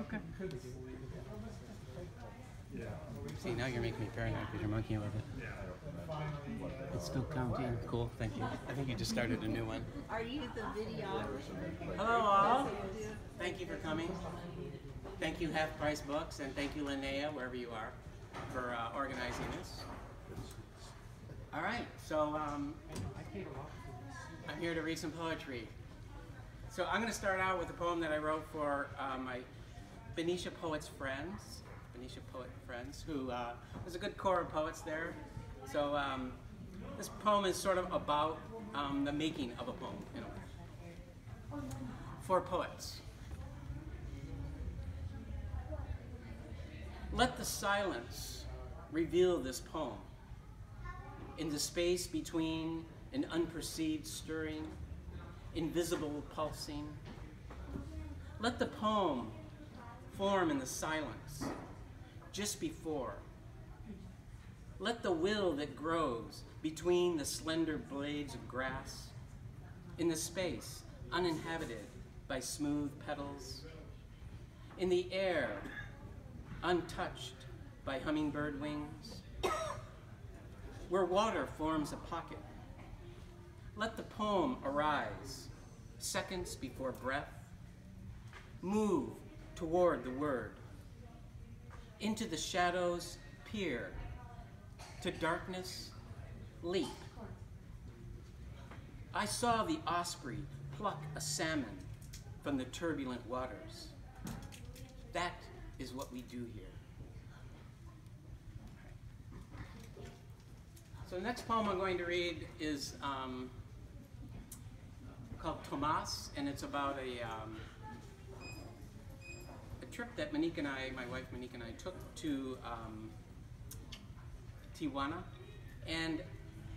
Okay. See, now you're making me paranoid because you're monkeying with it. It's still counting. Cool, thank you. I think you just started a new one. Are you the videographer? Hello, all. Thank you for coming. Thank you, Half Price Books, and thank you, Linnea, wherever you are, for uh, organizing this. All right, so um, I'm here to read some poetry. So I'm going to start out with a poem that I wrote for uh, my Benicia Poets friends, Benicia Poet friends, who uh, there's a good core of poets there. So um, this poem is sort of about um, the making of a poem, a way. For poets. Let the silence reveal this poem. In the space between an unperceived stirring, invisible pulsing. Let the poem form in the silence, just before. Let the will that grows between the slender blades of grass, in the space uninhabited by smooth petals, in the air untouched by hummingbird wings, where water forms a pocket. Let the poem arise, seconds before breath, move toward the word, into the shadows peer, to darkness leap. I saw the osprey pluck a salmon from the turbulent waters. That is what we do here. So the next poem I'm going to read is um, called Tomas, and it's about a, um, a trip that Monique and I, my wife Monique and I, took to um, Tijuana. And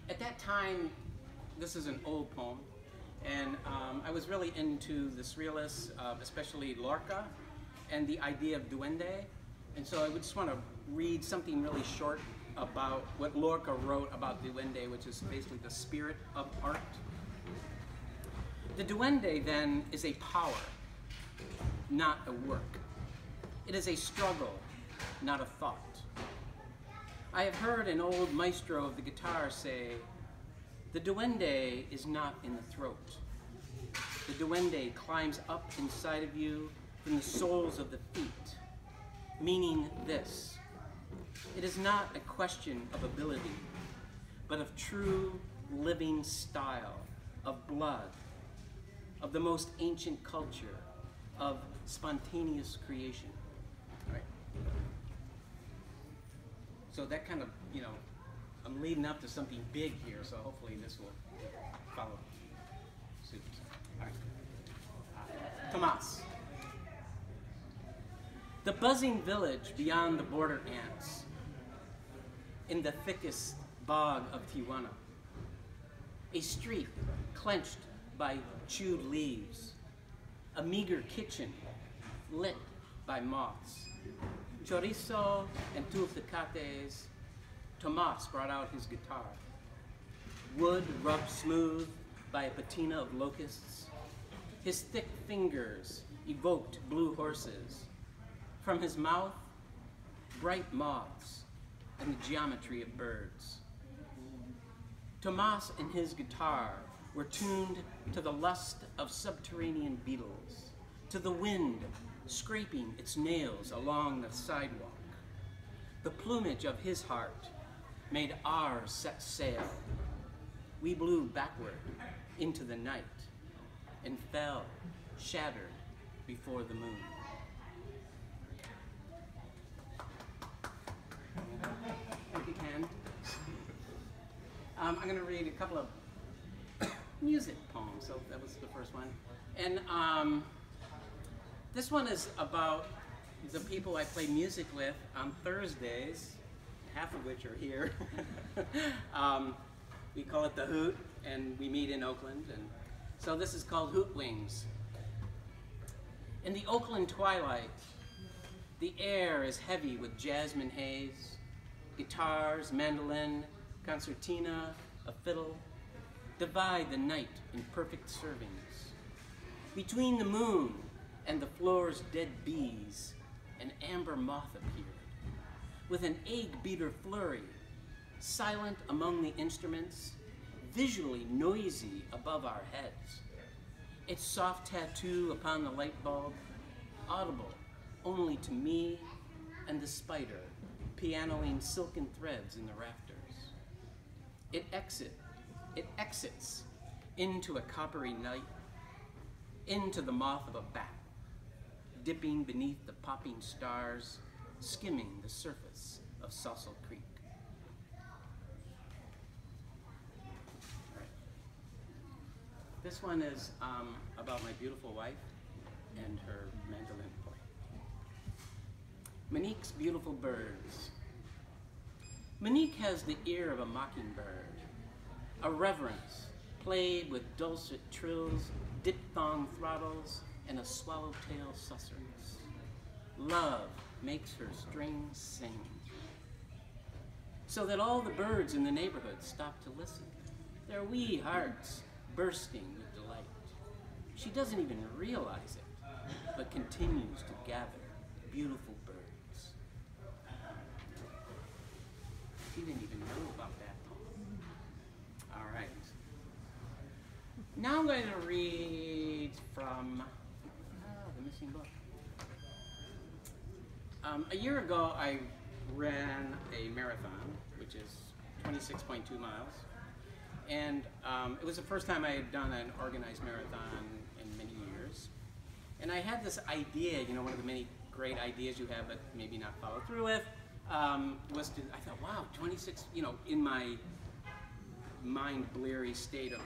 at that time, this is an old poem, and um, I was really into the surrealists, uh, especially Lorca, and the idea of duende. And so I would just want to read something really short about what Lorca wrote about duende, which is basically the spirit of art. The duende, then, is a power, not a work. It is a struggle, not a thought. I have heard an old maestro of the guitar say, the duende is not in the throat. The duende climbs up inside of you from the soles of the feet, meaning this. It is not a question of ability, but of true living style, of blood, of the most ancient culture, of spontaneous creation. Right? So that kind of, you know, I'm leading up to something big here, so hopefully this will follow suit. All right. Tomas. The buzzing village beyond the border ants, in the thickest bog of Tijuana. A street clenched by chewed leaves. A meager kitchen lit by moths. Chorizo and two tecates. Tomas brought out his guitar. Wood rubbed smooth by a patina of locusts. His thick fingers evoked blue horses. From his mouth, bright moths and the geometry of birds. Tomas and his guitar were tuned to the lust of subterranean beetles, to the wind scraping its nails along the sidewalk. The plumage of his heart made ours set sail. We blew backward into the night and fell, shattered before the moon. Thank you, Ken. Um, I'm going to read a couple of music poem, So that was the first one. And um, this one is about the people I play music with on Thursdays, half of which are here. um, we call it the Hoot, and we meet in Oakland. And so this is called Hoot Wings. In the Oakland twilight, the air is heavy with jasmine haze, guitars, mandolin, concertina, a fiddle, divide the night in perfect servings. Between the moon and the floor's dead bees, an amber moth appeared. With an egg beater flurry, silent among the instruments, visually noisy above our heads. Its soft tattoo upon the light bulb, audible only to me and the spider pianoing silken threads in the rafters. It exit, it exits into a coppery night, into the moth of a bat, dipping beneath the popping stars, skimming the surface of Sausal Creek. This one is um, about my beautiful wife and her mandolin play. Monique's beautiful birds. Monique has the ear of a mockingbird, a reverence played with dulcet trills, diphthong throttles, and a swallowtail susurrus. Love makes her strings sing, so that all the birds in the neighborhood stop to listen, their wee hearts bursting with delight. She doesn't even realize it, but continues to gather beautiful birds. Even know about that poem. All right. Now I'm going to read from ah, the missing book. Um, a year ago, I ran a marathon, which is 26.2 miles. And um, it was the first time I had done an organized marathon in many years. And I had this idea, you know, one of the many great ideas you have but maybe not follow through with, um, was to, I thought, wow, 26, you know, in my mind bleary state of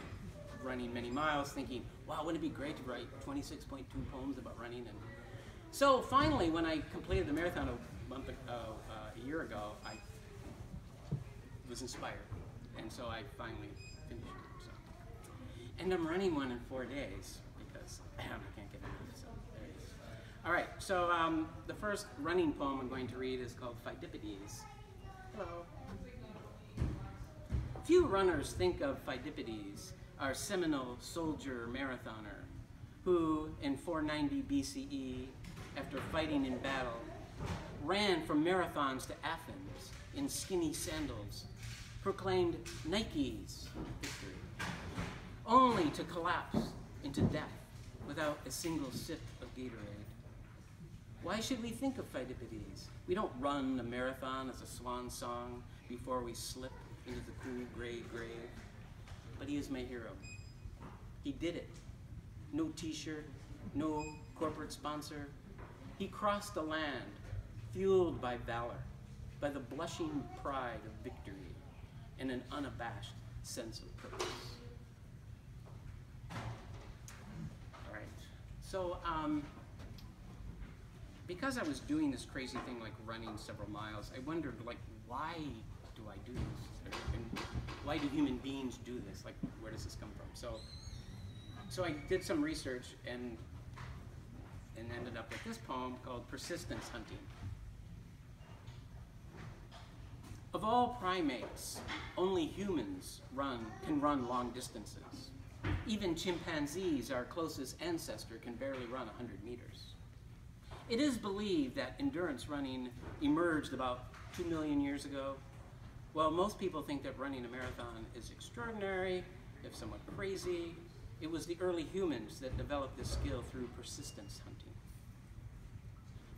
running many miles, thinking, wow, wouldn't it be great to write 26.2 poems about running? And so finally, when I completed the marathon a month, uh, a year ago, I was inspired, and so I finally finished it. So. And I'm running one in four days because I can't get enough. So there it is. All right. So um, the first running poem I'm going to read is called Pheidippides. Hello. Few runners think of Pheidippides, our seminal soldier marathoner, who in 490 BCE, after fighting in battle, ran from marathons to Athens in skinny sandals, proclaimed Nike's victory, only to collapse into death without a single sip of Gatorade. Why should we think of Pheidippides? We don't run a marathon as a swan song before we slip into the cool gray grave. But he is my hero. He did it. No t-shirt, no corporate sponsor. He crossed the land, fueled by valor, by the blushing pride of victory, and an unabashed sense of purpose. All right. So, um, because I was doing this crazy thing like running several miles, I wondered like why do I do this? And why do human beings do this? Like where does this come from? So so I did some research and and ended up with this poem called Persistence Hunting. Of all primates, only humans run can run long distances. Even chimpanzees, our closest ancestor, can barely run 100 meters. It is believed that endurance running emerged about 2 million years ago. While most people think that running a marathon is extraordinary, if somewhat crazy, it was the early humans that developed this skill through persistence hunting.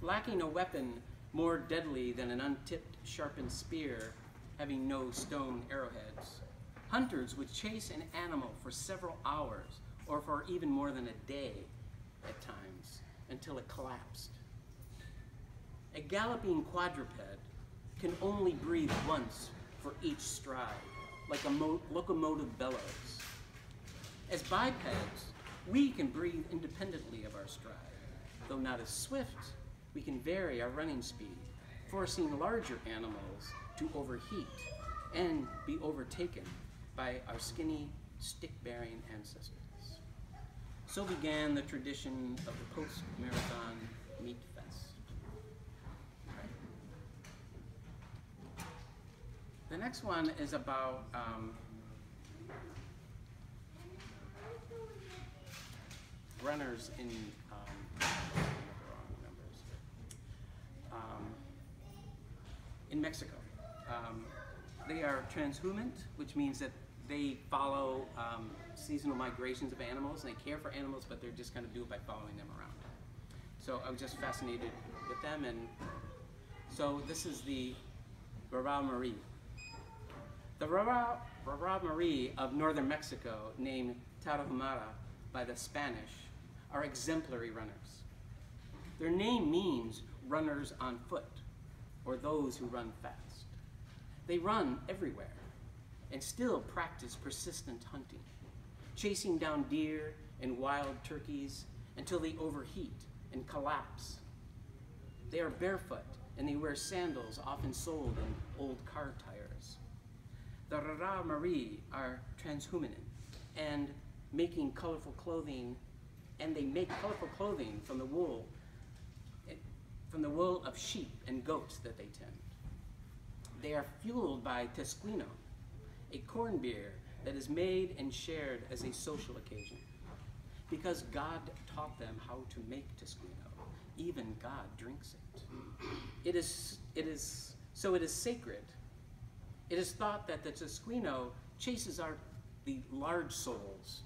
Lacking a weapon more deadly than an untipped, sharpened spear, having no stone arrowheads, hunters would chase an animal for several hours or for even more than a day at times until it collapsed. A galloping quadruped can only breathe once for each stride, like a locomotive bellows. As bipeds, we can breathe independently of our stride. Though not as swift, we can vary our running speed, forcing larger animals to overheat and be overtaken by our skinny, stick-bearing ancestors. So began the tradition of the post-marathon meat The next one is about um, runners in um, um, in Mexico. Um, they are transhumant, which means that they follow um, seasonal migrations of animals and they care for animals, but they're just going to do it by following them around. So I was just fascinated with them, and so this is the Rarámuri. The Rara, Marie of northern Mexico, named Tarahumara by the Spanish, are exemplary runners. Their name means runners on foot, or those who run fast. They run everywhere and still practice persistent hunting, chasing down deer and wild turkeys until they overheat and collapse. They are barefoot and they wear sandals often sold in old car tires. The Rarámuri are transhumant and making colorful clothing, and they make colorful clothing from the wool, from the wool of sheep and goats that they tend. They are fueled by Tesquino, a corn beer that is made and shared as a social occasion. Because God taught them how to make Tesquino even God drinks it. It is, it is, so it is sacred. It is thought that the Tesquino chases out the large souls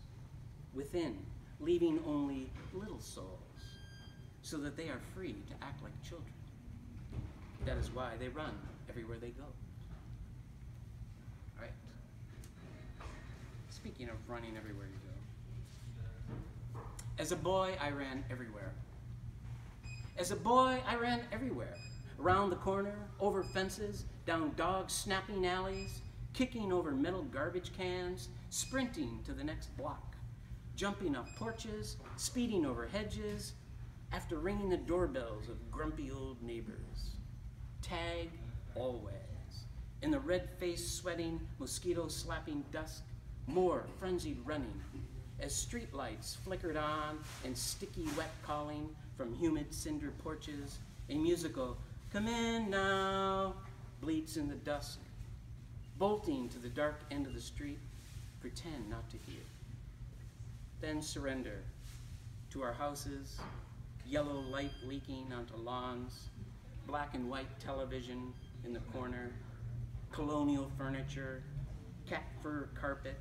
within, leaving only little souls, so that they are free to act like children. That is why they run everywhere they go. All right. Speaking of running everywhere you go. As a boy, I ran everywhere. As a boy, I ran everywhere around the corner, over fences, down dog snapping alleys, kicking over metal garbage cans, sprinting to the next block, jumping off porches, speeding over hedges, after ringing the doorbells of grumpy old neighbors. Tag always. In the red face sweating, mosquito slapping dusk, more frenzied running as streetlights flickered on and sticky wet calling from humid cinder porches, a musical, come in now, bleats in the dusk. Bolting to the dark end of the street, pretend not to hear. Then surrender to our houses, yellow light leaking onto lawns, black and white television in the corner, colonial furniture, cat fur carpet,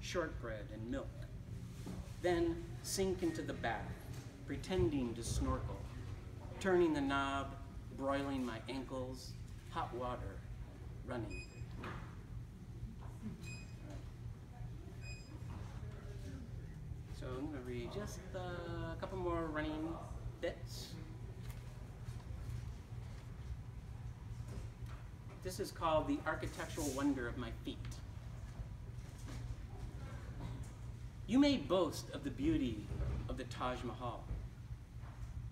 shortbread and milk. Then sink into the bath, pretending to snorkel, turning the knob, broiling my ankles, hot water, running. So I'm going to read just a couple more running bits. This is called the architectural wonder of my feet. You may boast of the beauty of the Taj Mahal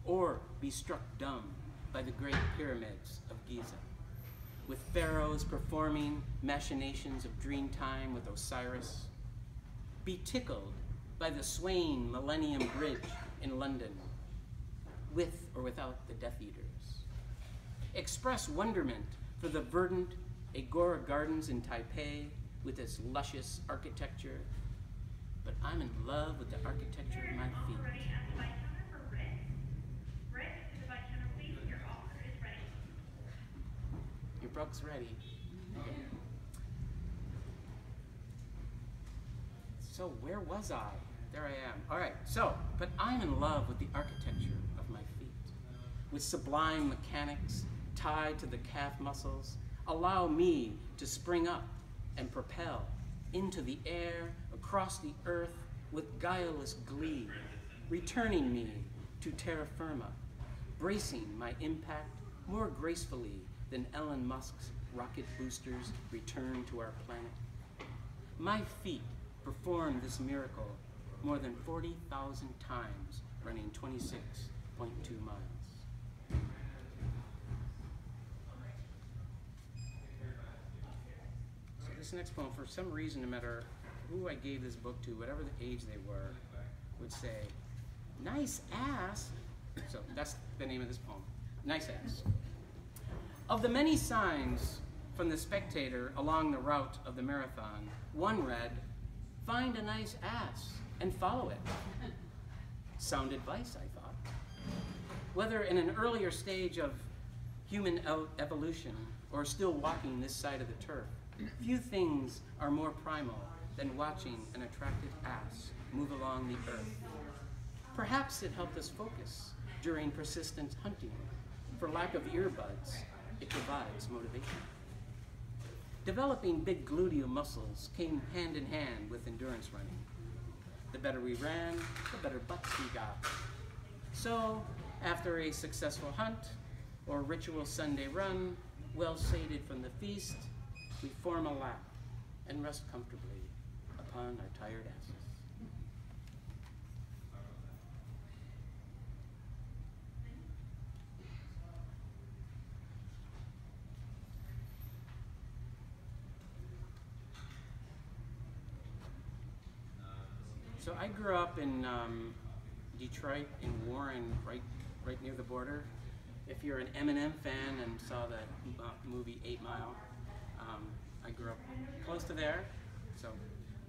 or be struck dumb by the great pyramids of Giza, with pharaohs performing machinations of dream time with Osiris, be tickled by the swaying Millennium Bridge in London, with or without the Death Eaters. Express wonderment for the verdant Agora Gardens in Taipei with its luscious architecture, but I'm in love with the architecture of my feet. Brooks ready. So where was I? There I am. All right, so, but I'm in love with the architecture of my feet. With sublime mechanics tied to the calf muscles, allow me to spring up and propel into the air, across the earth, with guileless glee, returning me to terra firma, bracing my impact more gracefully than Elon Musk's rocket boosters return to our planet. My feet performed this miracle more than 40,000 times, running 26.2 miles. So this next poem, for some reason, no matter who I gave this book to, whatever the age they were, would say, nice ass. So that's the name of this poem, nice ass. Of the many signs from the spectator along the route of the marathon, one read, find a nice ass and follow it. Sound advice, I thought. Whether in an earlier stage of human evolution, or still walking this side of the turf, few things are more primal than watching an attractive ass move along the earth. Perhaps it helped us focus during persistent hunting. For lack of earbuds, it provides motivation. Developing big gluteal muscles came hand in hand with endurance running. The better we ran, the better butts we got. So, after a successful hunt or ritual Sunday run, well sated from the feast, we form a lap and rest comfortably upon our tired asses. So I grew up in um, Detroit, in Warren, right, right near the border. If you're an Eminem fan and saw that uh, movie Eight Mile, um, I grew up close to there. So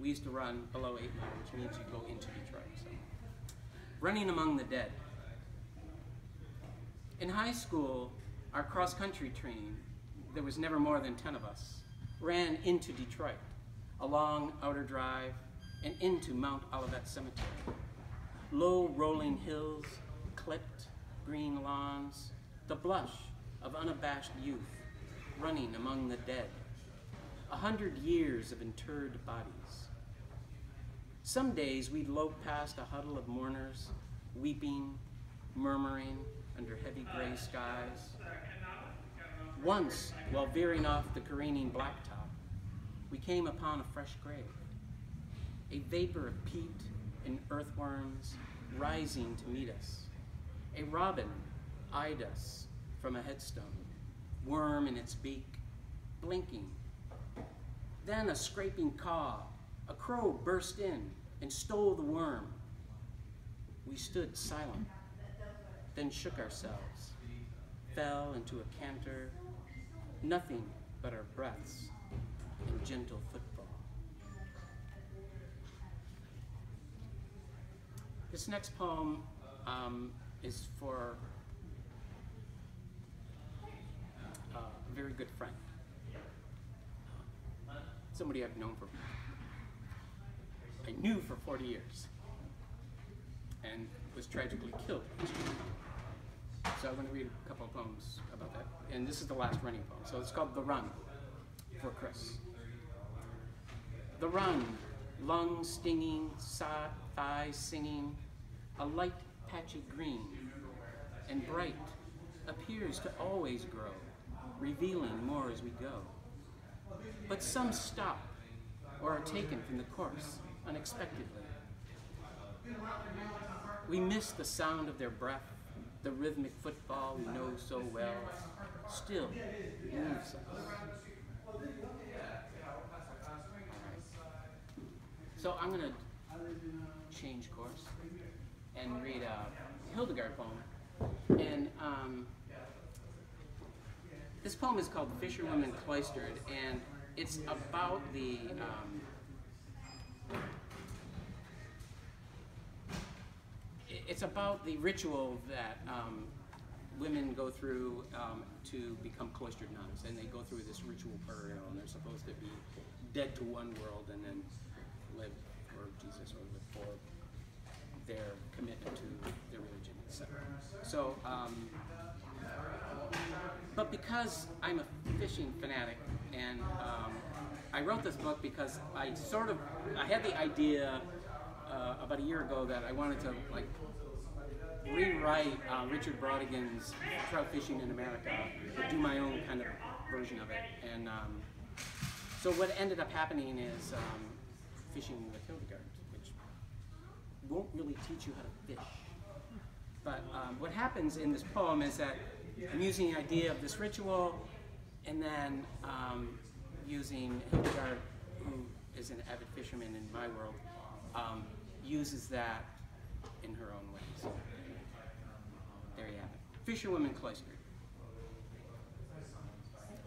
we used to run below Eight Mile, which means you go into Detroit. So running among the dead. In high school, our cross country team, there was never more than 10 of us, ran into Detroit along Outer Drive, and into Mount Olivet Cemetery. Low rolling hills, clipped green lawns, the blush of unabashed youth running among the dead. A hundred years of interred bodies. Some days we'd lope past a huddle of mourners, weeping, murmuring under heavy gray skies. Once, while veering off the careening blacktop, we came upon a fresh grave a vapor of peat and earthworms rising to meet us. A robin eyed us from a headstone, worm in its beak, blinking. Then a scraping caw, a crow burst in and stole the worm. We stood silent, then shook ourselves, fell into a canter, nothing but our breaths and gentle footsteps. This next poem um, is for uh, a very good friend. Somebody I've known for, I knew for 40 years, and was tragically killed. So I'm going to read a couple of poems about that. And this is the last running poem. So it's called The Run for Chris. The Run, lungs stinging, thighs singing, a light patchy green, and bright, appears to always grow, revealing more as we go. But some stop or are taken from the course unexpectedly. We miss the sound of their breath, the rhythmic footfall we know so well, still moves us. So I'm going to change course and read a Hildegard poem. And um, this poem is called Fisherwoman Cloistered, and it's about the um, it's about the ritual that um, women go through um, to become cloistered nuns, and they go through this ritual burial, and they're supposed to be dead to one world and then live for Jesus or live for their commitment to their religion, etc. So, um, but because I'm a fishing fanatic, and um, I wrote this book because I sort of I had the idea uh, about a year ago that I wanted to like rewrite uh, Richard Brautigan's Trout Fishing in America, but do my own kind of version of it. And um, so what ended up happening is um, fishing with Hildegard won't really teach you how to fish. But um, what happens in this poem is that I'm using the idea of this ritual and then um, using Hildegard, who is an avid fisherman in my world, um, uses that in her own way. So there you have it. Fisherwoman cloistered.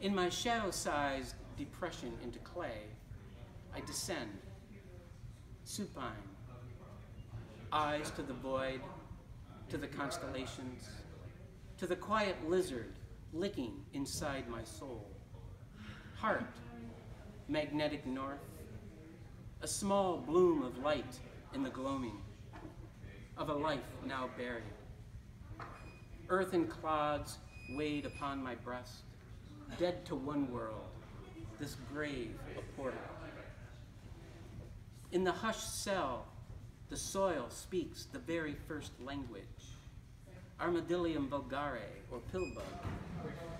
In my shadow-sized depression into clay, I descend, supine, eyes to the void, to the constellations, to the quiet lizard licking inside my soul. Heart, magnetic north, a small bloom of light in the gloaming of a life now buried. Earth and clods weighed upon my breast, dead to one world, this grave a portal. In the hushed cell, the soil speaks the very first language. Armadillidium vulgare, or pillbug,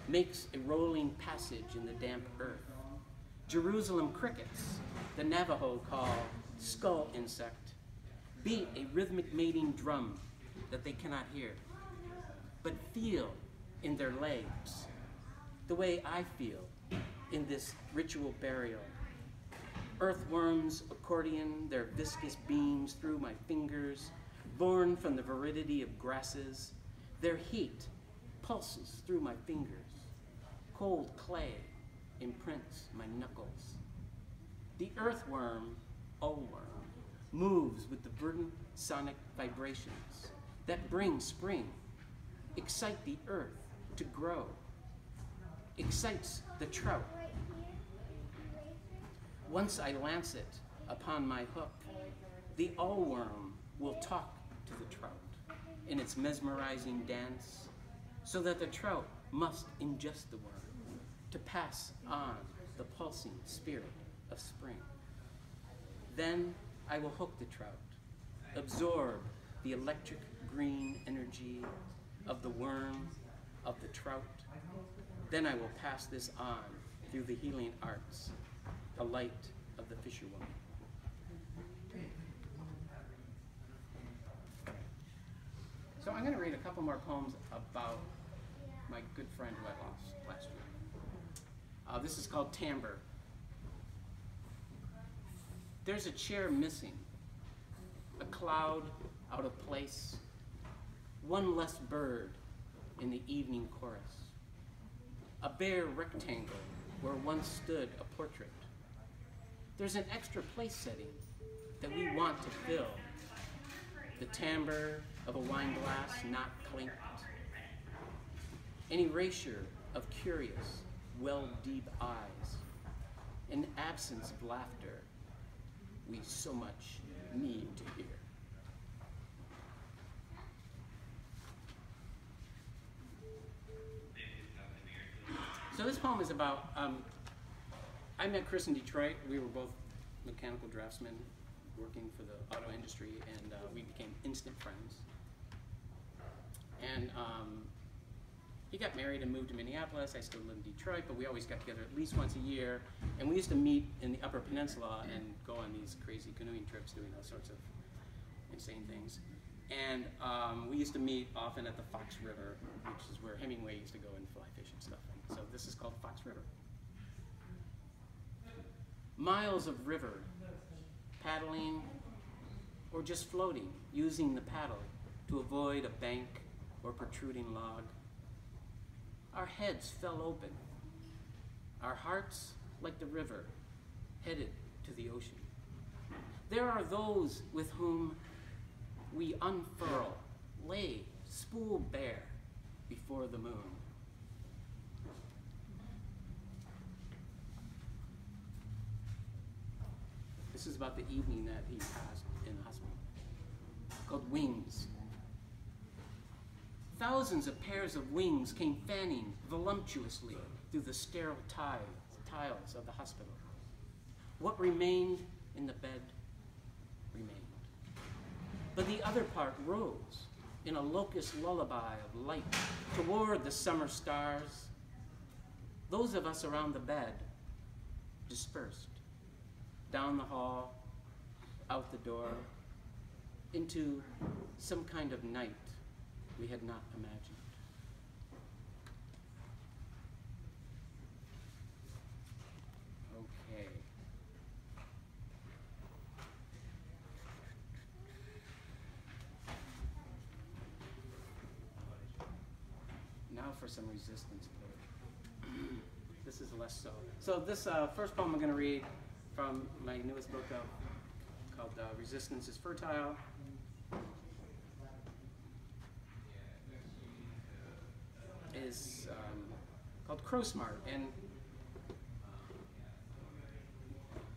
makes a rolling passage in the damp earth. Jerusalem crickets, the Navajo call skull insect, beat a rhythmic mating drum that they cannot hear, but feel in their legs the way I feel in this ritual burial. Earthworms accordion their viscous beams through my fingers, born from the viridity of grasses. Their heat pulses through my fingers. Cold clay imprints my knuckles. The earthworm, worm, moves with the verdant sonic vibrations that bring spring, excite the earth to grow, excites the trout once I lance it upon my hook, the all worm will talk to the trout in its mesmerizing dance, so that the trout must ingest the worm to pass on the pulsing spirit of spring. Then I will hook the trout, absorb the electric green energy of the worm, of the trout. Then I will pass this on through the healing arts the light of the fisherwoman. So I'm going to read a couple more poems about my good friend who I lost last year. Uh, this is called Timbre. There's a chair missing, a cloud out of place, one less bird in the evening chorus, a bare rectangle where once stood a portrait there's an extra place setting that we want to fill. The timbre of a wine glass not clinked. An erasure of curious, well deep eyes. An absence of laughter we so much need to hear. So this poem is about um, I met Chris in Detroit. We were both mechanical draftsmen working for the auto industry, and uh, we became instant friends. And um, he got married and moved to Minneapolis. I still live in Detroit, but we always got together at least once a year. And we used to meet in the Upper Peninsula and go on these crazy canoeing trips doing all sorts of insane things. And um, we used to meet often at the Fox River, which is where Hemingway used to go and fly fish and stuff. And so this is called Fox River miles of river, paddling, or just floating, using the paddle to avoid a bank or protruding log. Our heads fell open, our hearts, like the river, headed to the ocean. There are those with whom we unfurl, lay spool bare before the moon. This is about the evening that he passed in the hospital, called Wings. Thousands of pairs of wings came fanning voluptuously through the sterile tiles tiles of the hospital. What remained in the bed remained. But the other part rose in a locust lullaby of light toward the summer stars. Those of us around the bed dispersed down the hall, out the door, into some kind of night we had not imagined. Okay. Now for some resistance poetry. this is less so. So this uh, first poem I'm going to read from my newest book uh, called uh, Resistance is Fertile. Is um, called Crow Smart. And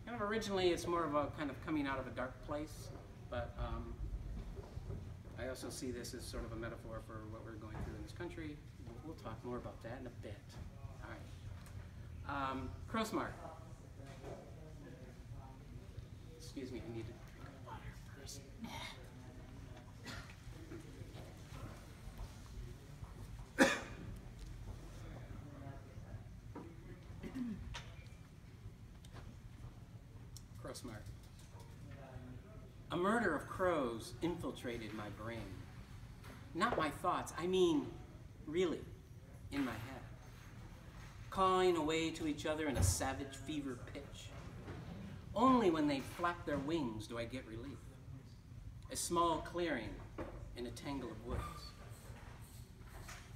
kind of originally it's more of a kind of coming out of a dark place, but um, I also see this as sort of a metaphor for what we're going through in this country. We'll, we'll talk more about that in a bit. All right. Um, Crow Smart. Excuse me, I need to drink water first. Crow Smart. A murder of crows infiltrated my brain. Not my thoughts, I mean, really, in my head. Cawing away to each other in a savage fever pitch. Only when they flap their wings do I get relief. A small clearing in a tangle of woods.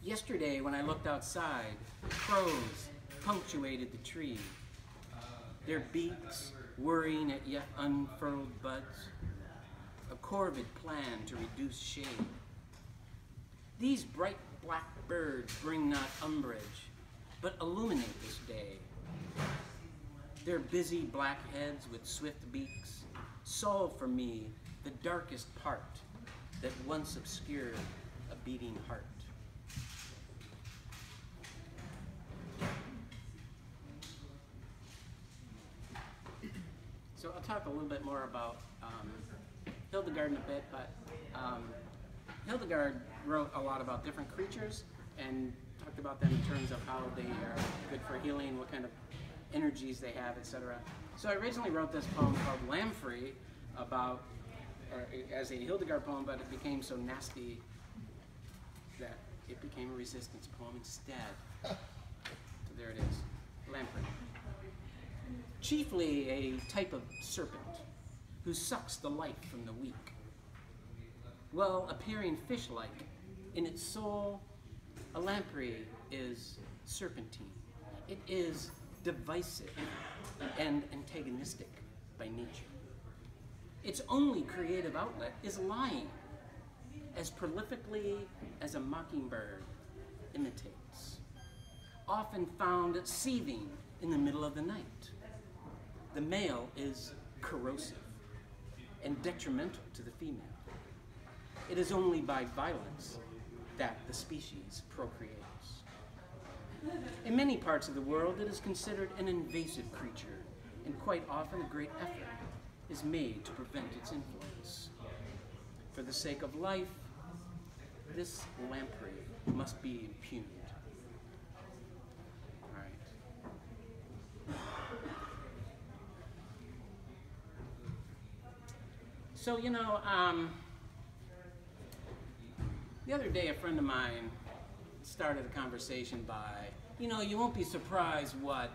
Yesterday, when I looked outside, crows punctuated the tree, their beaks whirring at yet unfurled buds, a corvid plan to reduce shade. These bright black birds bring not umbrage, but illuminate this day. Their busy black heads with swift beaks solve for me the darkest part that once obscured a beating heart. So I'll talk a little bit more about um, Hildegard in a bit, but um, Hildegard wrote a lot about different creatures and talked about them in terms of how they are good for healing, what kind of energies they have, etc. So I originally wrote this poem called Lamprey about, or as a Hildegard poem, but it became so nasty that it became a resistance poem instead. So there it is, Lamprey. Chiefly a type of serpent who sucks the life from the weak. Well, appearing fish-like, in its soul, a lamprey is serpentine. It is divisive and antagonistic by nature. Its only creative outlet is lying, as prolifically as a mockingbird imitates, often found seething in the middle of the night. The male is corrosive and detrimental to the female. It is only by violence that the species procreates. In many parts of the world, it is considered an invasive creature, and quite often a great effort is made to prevent its influence. For the sake of life, this lamprey must be impugned. All right. So, you know, um, the other day a friend of mine started a conversation by, you know, you won't be surprised what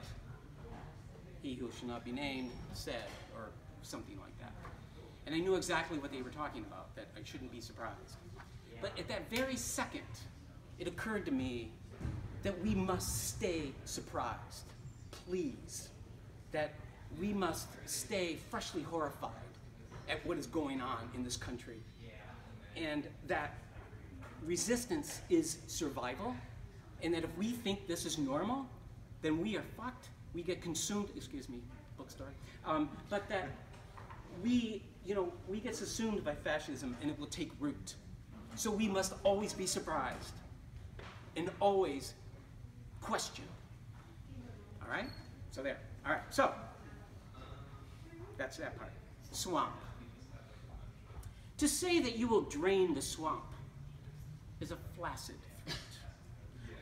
he who shall not be named said, or something like that. And I knew exactly what they were talking about, that I shouldn't be surprised. But at that very second, it occurred to me that we must stay surprised, please. That we must stay freshly horrified at what is going on in this country. And that resistance is survival, and that if we think this is normal, then we are fucked. We get consumed, excuse me, book story. Um, but that we, you know, we get assumed by fascism and it will take root. So we must always be surprised and always question. All right? So there. All right. So that's that part. Swamp. To say that you will drain the swamp is a flaccid threat.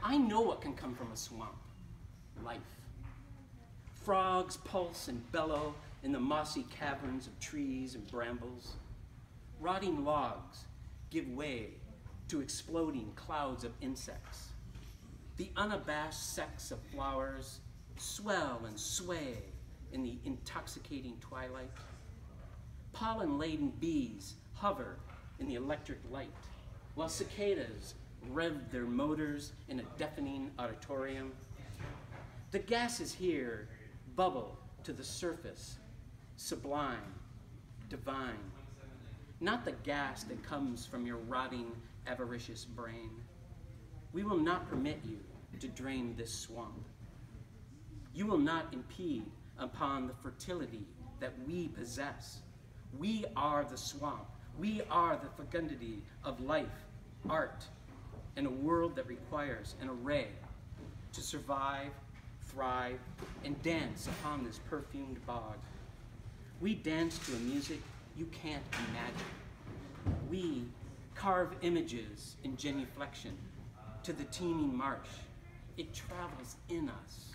I know what can come from a swamp life. Frogs pulse and bellow in the mossy caverns of trees and brambles. Rotting logs give way to exploding clouds of insects. The unabashed sex of flowers swell and sway in the intoxicating twilight. Pollen laden bees hover in the electric light, while cicadas rev their motors in a deafening auditorium. The gases here bubble to the surface, sublime, divine. Not the gas that comes from your rotting, avaricious brain. We will not permit you to drain this swamp. You will not impede upon the fertility that we possess. We are the swamp. We are the fecundity of life, art, and a world that requires an array to survive, thrive, and dance upon this perfumed bog. We dance to a music you can't imagine. We carve images in genuflection to the teeming marsh. It travels in us.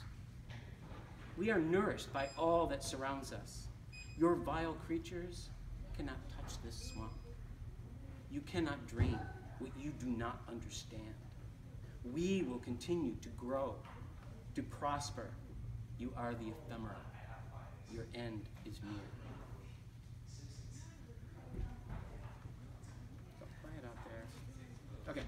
We are nourished by all that surrounds us. Your vile creatures cannot touch this swamp. You cannot drain what you do not understand. We will continue to grow, to prosper. You are the ephemera. Your end is near. Okay.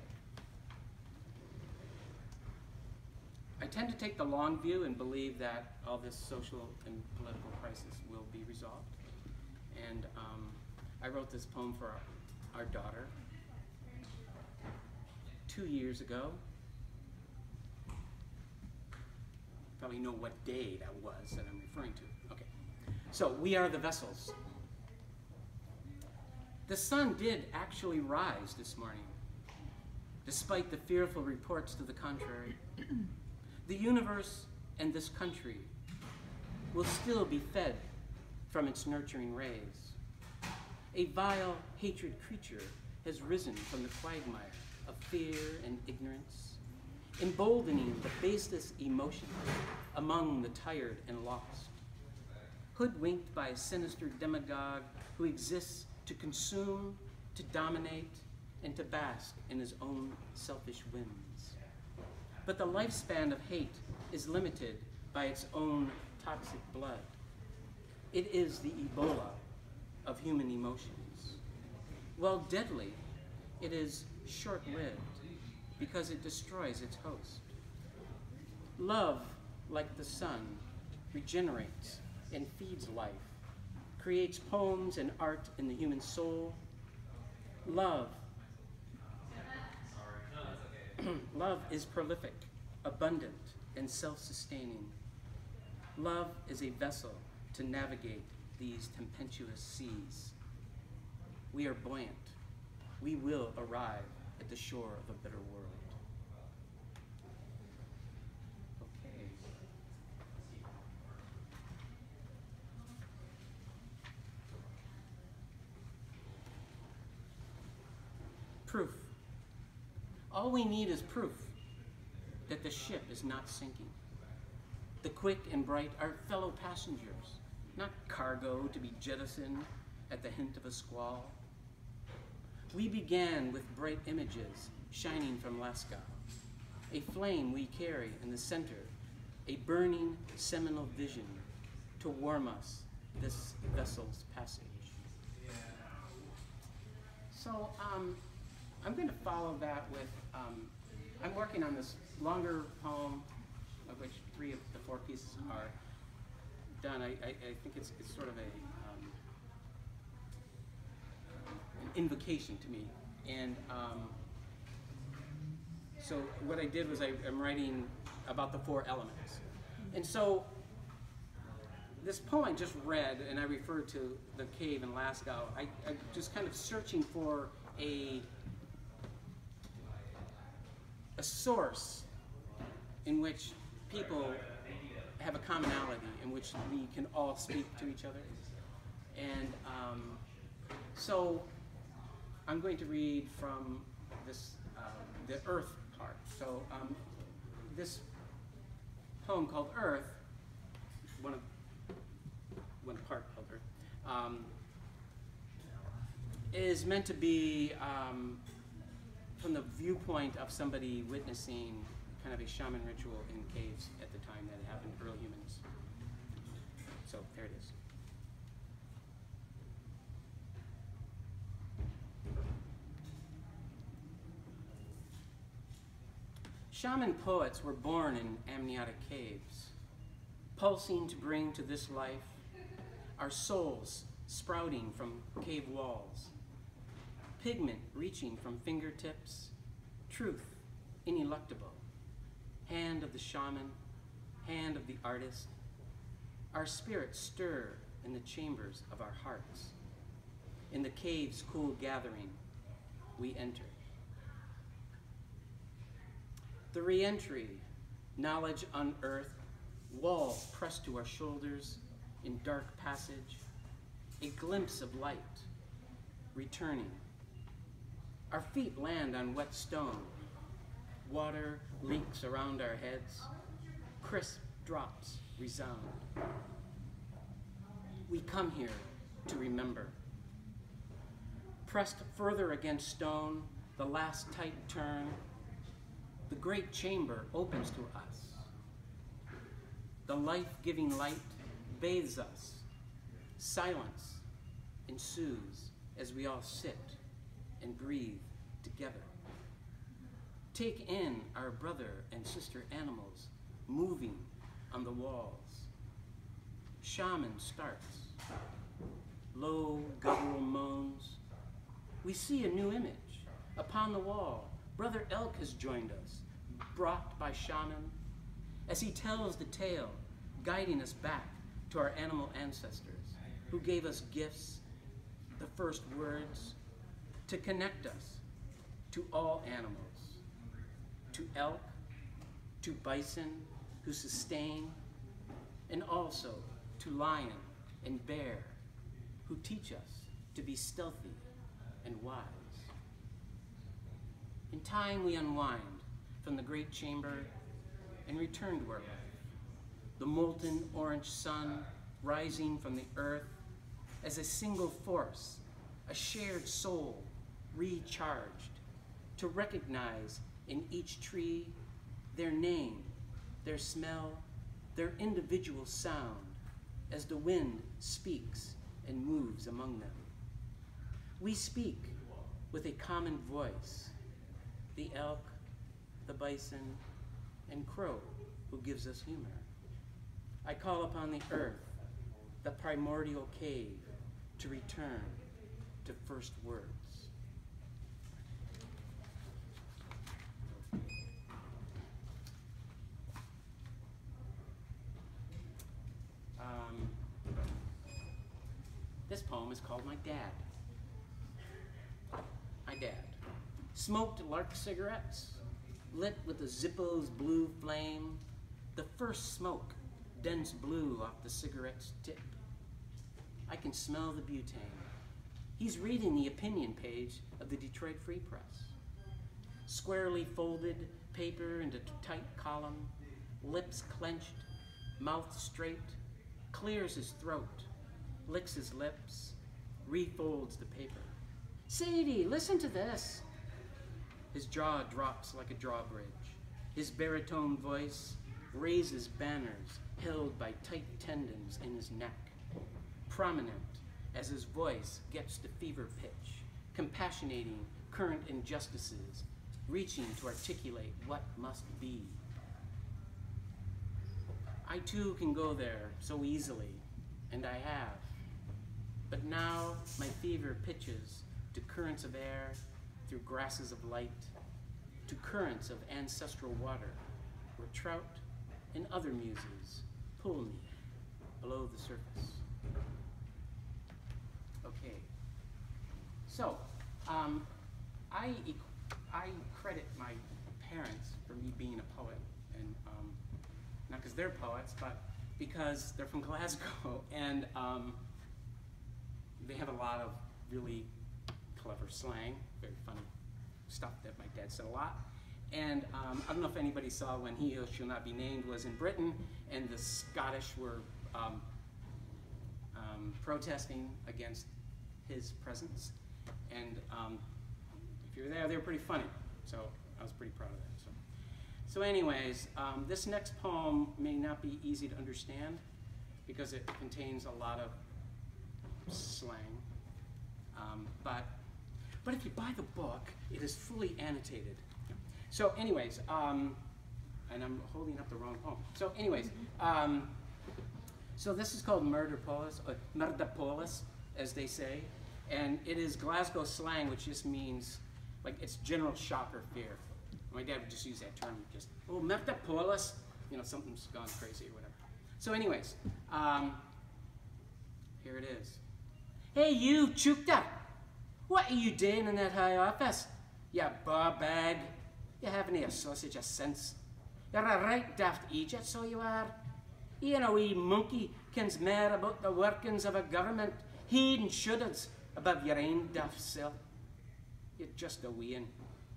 I tend to take the long view and believe that all this social and political crisis will be resolved. And um, I wrote this poem for our, our daughter two years ago. Probably know what day that was that I'm referring to. Okay. So, we are the vessels. The sun did actually rise this morning, despite the fearful reports to the contrary. the universe and this country will still be fed from its nurturing rays. A vile hatred creature has risen from the quagmire of fear and ignorance, emboldening the baseless emotions among the tired and lost. Hoodwinked by a sinister demagogue who exists to consume, to dominate, and to bask in his own selfish whims. But the lifespan of hate is limited by its own toxic blood. It is the Ebola of human emotions. While deadly, it is short lived because it destroys its host. Love, like the sun, regenerates and feeds life, creates poems and art in the human soul. Love. Love is prolific, abundant, and self sustaining. Love is a vessel to navigate these tempestuous seas. We are buoyant. We will arrive at the shore of a better world. Okay. Proof. All we need is proof that the ship is not sinking. The quick and bright are fellow passengers, not cargo to be jettisoned at the hint of a squall. We began with bright images shining from Lascaux, a flame we carry in the center, a burning seminal vision to warm us this vessel's passage. So um, I'm going to follow that with, um, I'm working on this longer poem, of which three of the four pieces are done. I, I, I think it's, it's sort of a, um, an invocation to me. And um, so what I did was I, I'm writing about the four elements. And so this poem I just read, and I referred to the cave in Lascaux, I, I'm just kind of searching for a, a source in which people have a commonality, in which we can all speak to each other. And um, so I'm going to read from this, uh, the earth part. So um, this poem called Earth, one of one part called Earth, um, is meant to be um, from the viewpoint of somebody witnessing kind of a shaman ritual in caves at the time that happened, early humans. So there it is. Shaman poets were born in amniotic caves, pulsing to bring to this life our souls sprouting from cave walls, pigment reaching from fingertips, truth ineluctable, hand of the shaman, hand of the artist. Our spirits stir in the chambers of our hearts. In the cave's cool gathering, we enter. The reentry, knowledge unearthed, wall pressed to our shoulders in dark passage, a glimpse of light, returning. Our feet land on wet stone. Water leaks around our heads. Crisp drops resound. We come here to remember. Pressed further against stone, the last tight turn, the great chamber opens to us. The life giving light bathes us. Silence ensues as we all sit and breathe together. Take in our brother and sister animals moving on the walls. Shaman starts. Low guttural moans. We see a new image. Upon the wall, Brother Elk has joined us, brought by Shaman, as he tells the tale, guiding us back to our animal ancestors who gave us gifts, the first words, to connect us to all animals, to elk, to bison who sustain, and also to lion and bear who teach us to be stealthy and wise. In time, we unwind from the great chamber and return to our life. The molten orange sun rising from the earth as a single force, a shared soul recharged to recognize in each tree their name, their smell, their individual sound as the wind speaks and moves among them. We speak with a common voice, the elk, the bison, and crow who gives us humor. I call upon the earth, the primordial cave, to return to first words. Um, this poem is called My Dad. My dad smoked lark cigarettes, lit with a Zippo's blue flame, the first smoke, dense blue off the cigarette's tip. I can smell the butane. He's reading the opinion page of the Detroit Free Press. Squarely folded paper into tight column, lips clenched, mouth straight, clears his throat, licks his lips, refolds the paper. Sadie, listen to this. His jaw drops like a drawbridge. His baritone voice raises banners held by tight tendons in his neck, prominent as his voice gets to fever pitch, compassionating current injustices, reaching to articulate what must be. I too can go there so easily, and I have. But now my fever pitches to currents of air through grasses of light, to currents of ancestral water, where trout and other muses pull me below the surface. Okay, so um, I, I credit my parents for me being a poet, not because they're poets, but because they're from Glasgow, and um, they have a lot of really clever slang, very funny stuff that my dad said a lot. And um, I don't know if anybody saw when He Who Shall Not Be Named was in Britain, and the Scottish were um, um, protesting against his presence. And um, if you were there, they were pretty funny. So I was pretty proud of that. So, anyways, um, this next poem may not be easy to understand because it contains a lot of slang. Um, but, but if you buy the book, it is fully annotated. So anyways, um, and I'm holding up the wrong poem. So anyways, um, so this is called Murder Polis, or Murderpolis, as they say. And it is Glasgow slang, which just means, like, it's general shock or fear. My dad would just use that term, just, oh, Mephipolis, you know, something's gone crazy or whatever. So anyways, um, here it is. Hey, you, Chukta! What are you doing in that high office? You bar bag. You haven't a sausage of sense. You're a right daft Egypt, so you are. You know, wee monkey kens more about the workings of a government, heed and shoulds above your own daft self. You're just a wee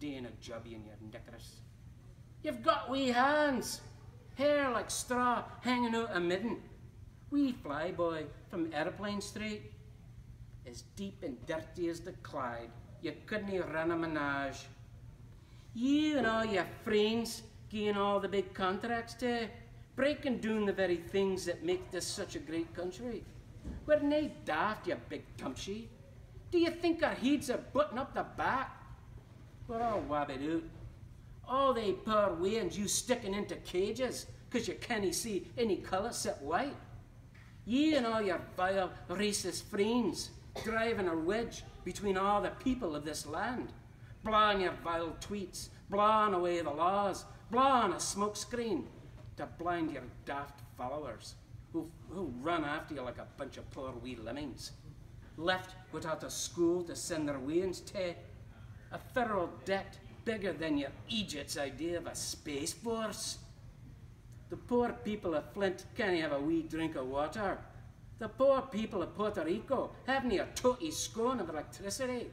doing a jobby in your knickers. You've got wee hands, hair like straw hanging out a midden. Wee flyboy from Airplane Street, as deep and dirty as the Clyde. You couldn't run a menage. You and all your friends getting all the big contracts to, breaking down the very things that make this such a great country. We're nae daft, you big tumshy. Do you think our heads are button up the back? We're all. All they poor weans you sticking into cages, cause you can't see any colour except white. Ye and all your vile racist friends driving a wedge between all the people of this land, blowing your vile tweets, blowing away the laws, blowing a smokescreen to blind your daft followers who, who run after you like a bunch of poor wee lemmings, left without a school to send their weans to, a federal debt bigger than your Egypt's idea of a space force. The poor people of Flint can't have a wee drink of water. The poor people of Puerto Rico haven't a tooty scone of electricity.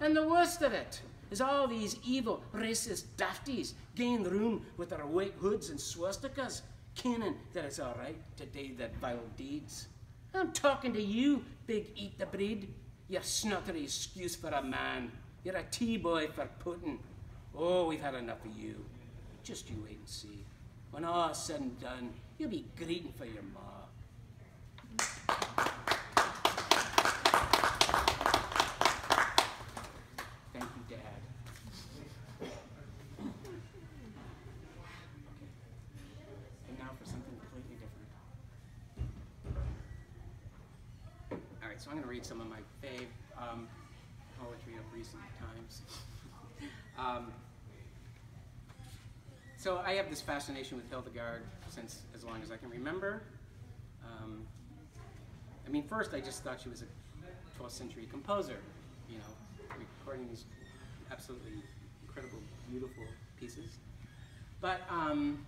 And the worst of it is all these evil, racist dafties gain room with their white hoods and swastikas, caning that it's all right to do their vile deeds. I'm talking to you, big eat the breed. Your snottery excuse for a man. You're a tea-boy for Putin. Oh, we've had enough of you. Just you wait and see. When all's said and done, you'll be greeting for your ma. Thank you, Dad. Okay. And now for something completely different. All right, so I'm going to read some of my fave um, recent times. um, so I have this fascination with Hildegard since as long as I can remember. Um, I mean, first I just thought she was a 12th century composer, you know, recording these absolutely incredible, beautiful pieces. But um,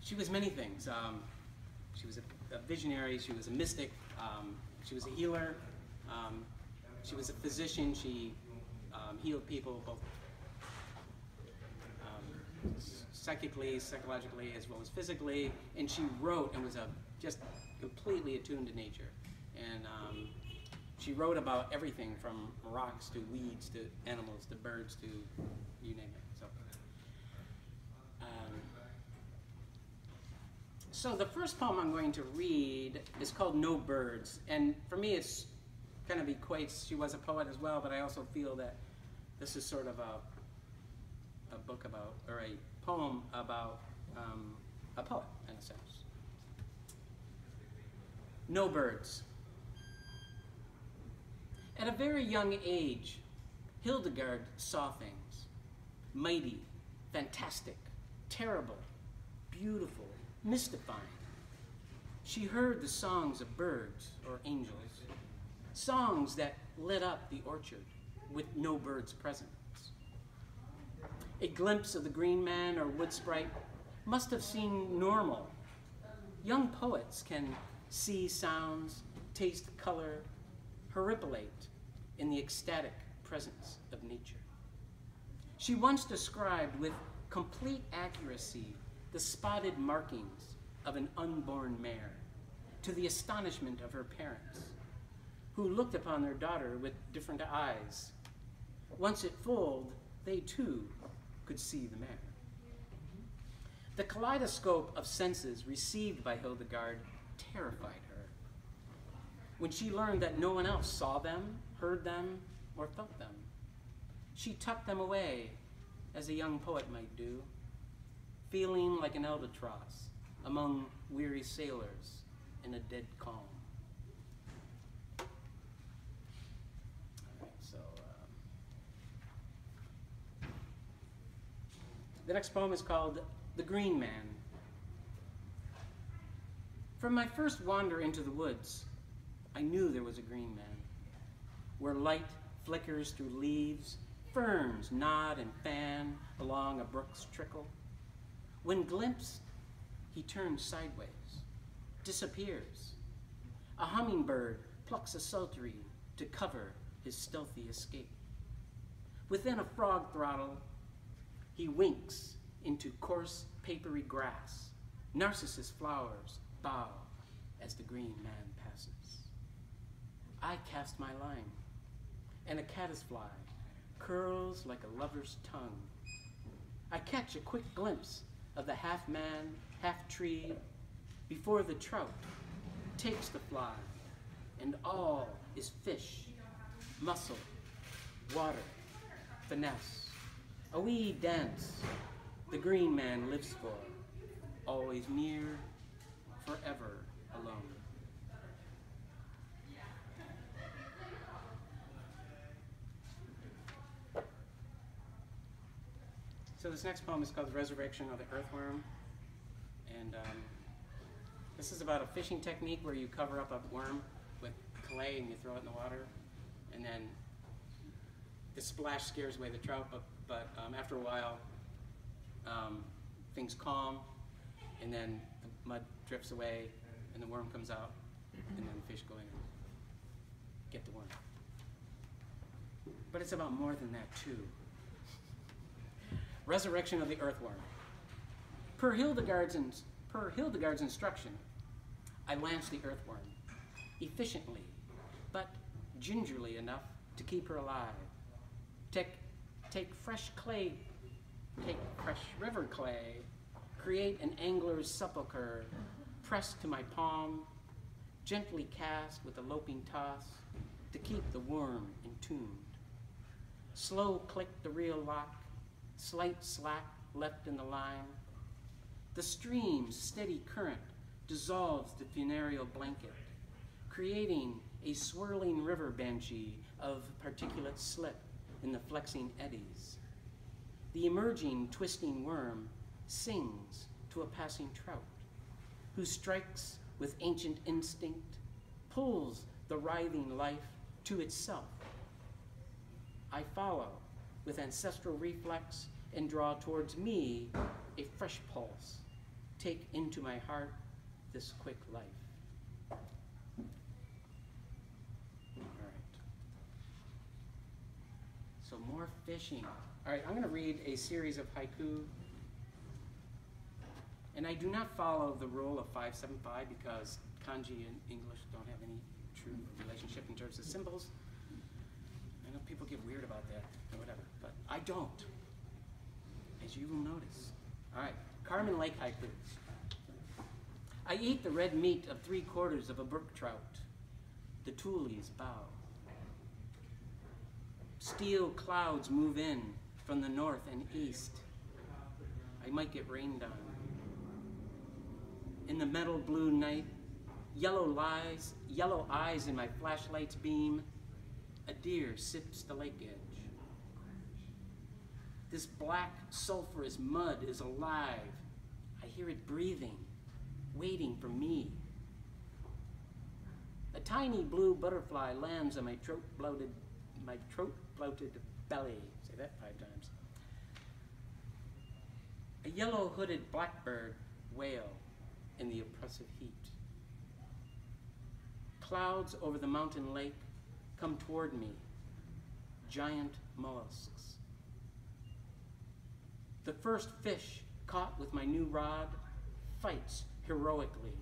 she was many things. Um, she was a, a, visionary, she was a mystic, um, she was a healer, um, she was a physician, she um, healed people both um, psychically, psychologically, as well as physically, and she wrote and was a just completely attuned to nature. And um, she wrote about everything from rocks to weeds to animals to birds to you name it. So, um, so the first poem I'm going to read is called No Birds. And for me, it's kind of equates, she was a poet as well, but I also feel that this is sort of a, a book about, or a poem about um, a poet, in a sense. No birds. At a very young age, Hildegard saw things mighty, fantastic, terrible, beautiful, mystifying. She heard the songs of birds or angels, songs that lit up the orchard with no birds present. A glimpse of the green man or wood sprite must have seemed normal. Young poets can see sounds, taste color, horripilate in the ecstatic presence of nature. She once described with complete accuracy the spotted markings of an unborn mare, to the astonishment of her parents, who looked upon their daughter with different eyes. Once it foaled, they too could see the man. The kaleidoscope of senses received by Hildegard terrified her. When she learned that no one else saw them, heard them, or felt them, she tucked them away, as a young poet might do, feeling like an albatross among weary sailors in a dead calm. so, um, The next poem is called The Green Man. From my first wander into the woods, I knew there was a green man. Where light flickers through leaves, ferns nod and fan along a brook's trickle. When glimpsed, he turns sideways, disappears. A hummingbird plucks a sultry to cover his stealthy escape. Within a frog throttle, he winks into coarse, papery grass. Narcissus flowers bow as the green man passes. I cast my line, and a caddisfly curls like a lover's tongue. I catch a quick glimpse of the half man, half tree, before the trout takes the fly, and all is fish, muscle, water, finesse. A wee dance the green man lives for, always near, forever alone. So this next poem is called The Resurrection of the Earthworm. And um, this is about a fishing technique where you cover up a worm with clay and you throw it in the water. And then the splash scares away the trout, but, but um, after a while, um, things calm, and then the mud drifts away, and the worm comes out, and then the fish go in and get the worm. But it's about more than that, too. Resurrection of the earthworm. Per Hildegard's, per Hildegard's instruction, I lanced the earthworm efficiently, but gingerly enough to keep her alive. Take, take fresh clay, take fresh river clay, create an angler's sepulcher, pressed to my palm, gently cast with a loping toss to keep the worm entombed. Slow click the reel lock, slight slack left in the line. The stream's steady current dissolves the funereal blanket, creating a swirling river banshee of particulate slip in the flexing eddies. The emerging, twisting worm sings to a passing trout, who strikes with ancient instinct, pulls the writhing life to itself. I follow with ancestral reflex and draw towards me a fresh pulse. Take into my heart this quick life. All right. So more fishing. All right, I'm going to read a series of haiku. And I do not follow the rule of 575 because kanji and English don't have any true relationship in terms of symbols. I know people get weird about that or whatever, but I don't, as you will notice. All right, Carmen Lake haiku. I eat the red meat of three quarters of a brook trout. The tules bow. Steel clouds move in from the north and east. I might get rained on. In the metal blue night, yellow lies, yellow eyes in my flashlight's beam, a deer sips the lake edge. This black sulfurous mud is alive. I hear it breathing, waiting for me. A tiny blue butterfly lands on my throat bloated, my throat bloated belly. Say that five times. A yellow hooded blackbird wail in the oppressive heat. Clouds over the mountain lake come toward me, giant mollusks. The first fish caught with my new rod fights heroically.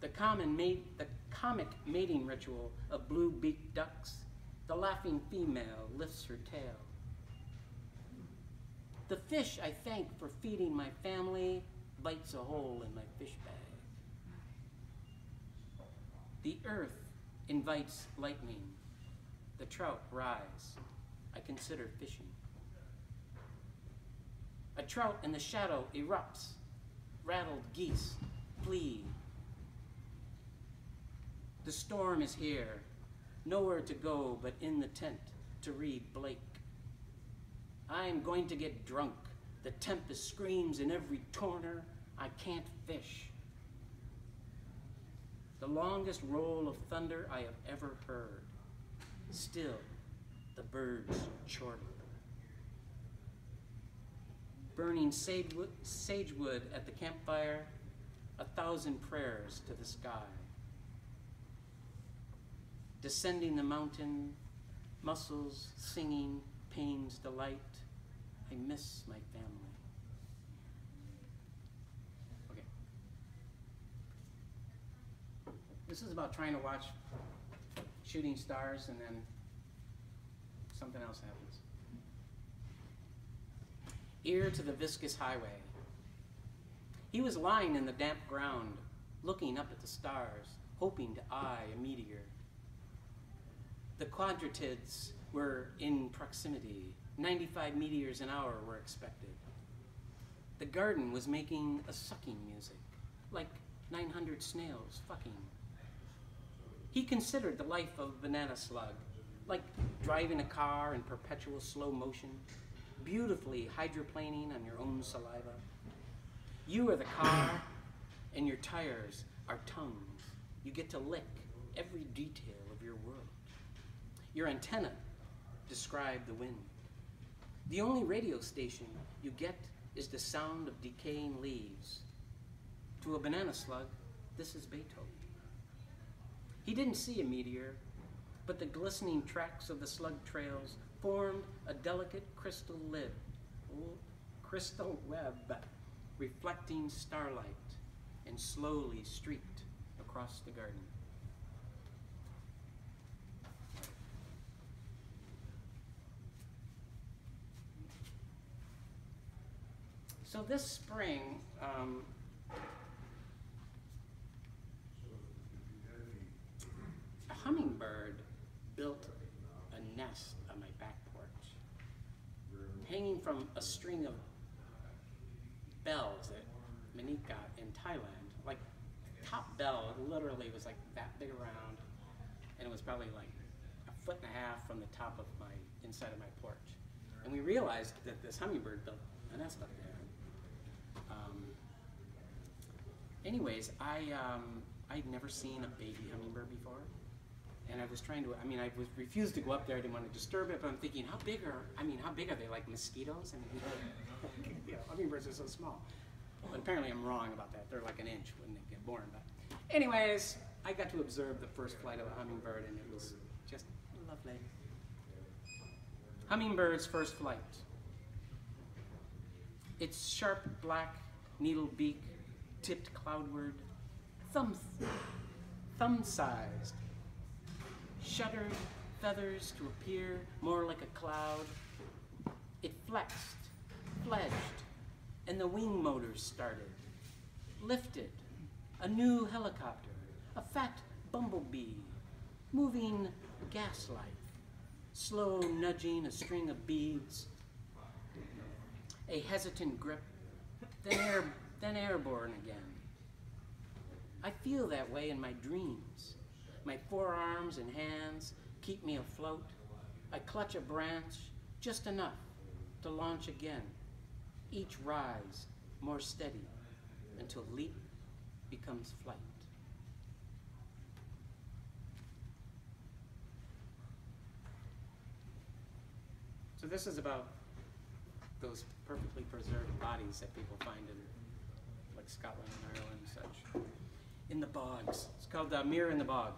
The, common mate, the comic mating ritual of blue-beaked ducks, the laughing female lifts her tail. The fish I thank for feeding my family bites a hole in my fish bag. The earth invites lightning. The trout rise. I consider fishing. A trout in the shadow erupts. Rattled geese flee. The storm is here. Nowhere to go but in the tent to read Blake. I'm going to get drunk. The tempest screams in every corner. I can't fish. The longest roll of thunder I have ever heard. Still, the birds chirp. Burning sagewood, sagewood at the campfire, a thousand prayers to the sky. Descending the mountain, muscles singing, pain's delight. I miss my family. Okay. This is about trying to watch shooting stars and then something else happens. Ear to the viscous highway. He was lying in the damp ground, looking up at the stars, hoping to eye a meteor. The Quadrantids were in proximity. 95 meteors an hour were expected. The garden was making a sucking music, like 900 snails fucking. He considered the life of a banana slug, like driving a car in perpetual slow motion, beautifully hydroplaning on your own saliva. You are the car, and your tires are tongues. You get to lick every detail. Your antenna describe the wind. The only radio station you get is the sound of decaying leaves. To a banana slug, this is Beethoven. He didn't see a meteor, but the glistening tracks of the slug trails formed a delicate crystal lid, crystal web, reflecting starlight and slowly streaked across the garden. So this spring, um, a hummingbird built a nest on my back porch, hanging from a string of bells that Monique got in Thailand. Like, top bell literally was like that big around, and it was probably like a foot and a half from the top of my inside of my porch. And we realized that this hummingbird built a nest up there. Um, anyways, I um, I'd never seen a baby hummingbird before, and I was trying to. I mean, I was refused to go up there. I didn't want to disturb it, but I'm thinking, how big are? I mean, how big are they? Like mosquitoes? I mean, you hummingbirds are so small. Apparently, I'm wrong about that. They're like an inch when they get born. But, anyways, I got to observe the first flight of a hummingbird, and it was just lovely. Hummingbird's first flight. Its sharp black needle beak tipped cloudward, thumb, thumb-sized, shuttered feathers to appear more like a cloud. It flexed, fledged, and the wing motors started. Lifted, a new helicopter, a fat bumblebee, moving gaslight, slow nudging a string of beads a hesitant grip, then, air, then airborne again. I feel that way in my dreams. My forearms and hands keep me afloat. I clutch a branch just enough to launch again. Each rise more steady until leap becomes flight. So this is about those perfectly preserved bodies that people find in like Scotland and Ireland and such. In the bogs. It's called uh, Mirror in the Bog.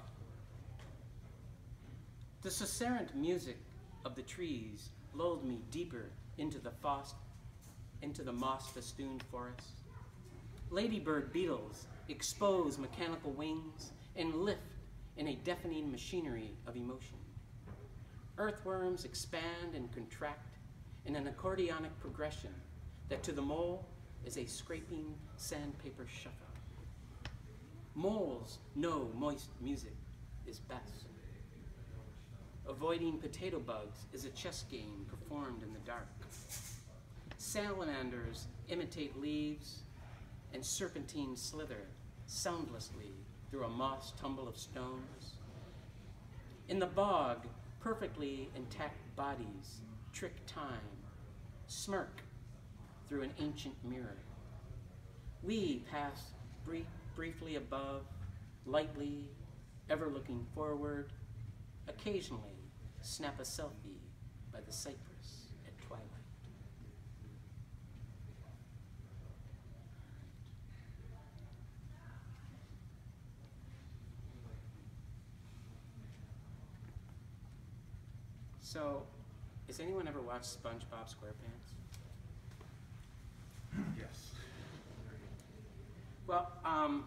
The susurrant music of the trees lulled me deeper into the frost, into the moss-festooned forest. Ladybird beetles expose mechanical wings and lift in a deafening machinery of emotion. Earthworms expand and contract in an accordionic progression that to the mole is a scraping sandpaper shuffle. Moles know moist music is best. Avoiding potato bugs is a chess game performed in the dark. Salamanders imitate leaves, and serpentine slither soundlessly through a moss tumble of stones. In the bog, perfectly intact bodies trick time smirk through an ancient mirror. We pass brief, briefly above, lightly, ever looking forward, occasionally snap a selfie by the cypress at twilight. So, has anyone ever watched SpongeBob SquarePants? Yes. Well, um,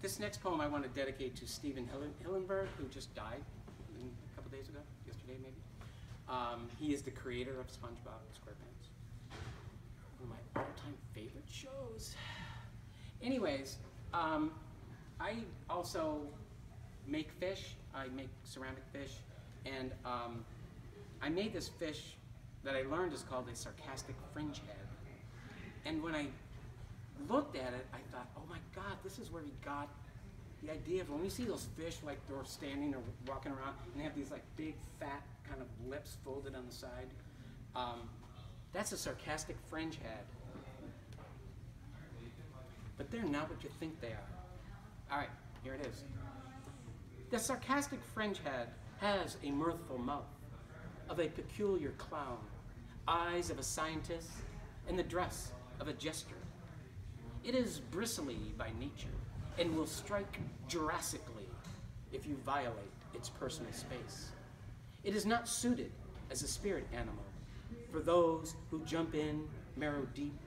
this next poem I want to dedicate to Stephen Hillen- Hillenburg, who just died a couple days ago, yesterday maybe. Um, he is the creator of SpongeBob SquarePants, one of my all-time favorite shows. Anyways, um, I also make fish. I make ceramic fish, and um, I made this fish that I learned is called a sarcastic fringe head. And when I looked at it, I thought, oh my God, this is where he got the idea of when we see those fish like they're standing or walking around and they have these like big fat kind of lips folded on the side. Um, that's a sarcastic fringe head. But they're not what you think they are. All right, here it is. The sarcastic fringe head has a mirthful mouth of a peculiar clown, eyes of a scientist, and the dress of a jester. It is bristly by nature and will strike Jurassically if you violate its personal space. It is not suited as a spirit animal for those who jump in marrow deep